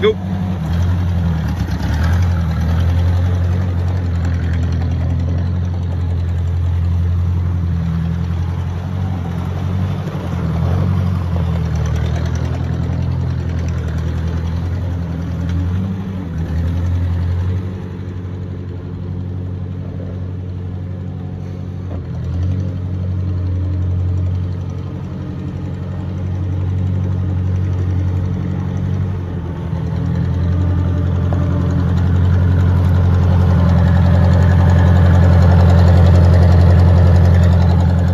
Nope.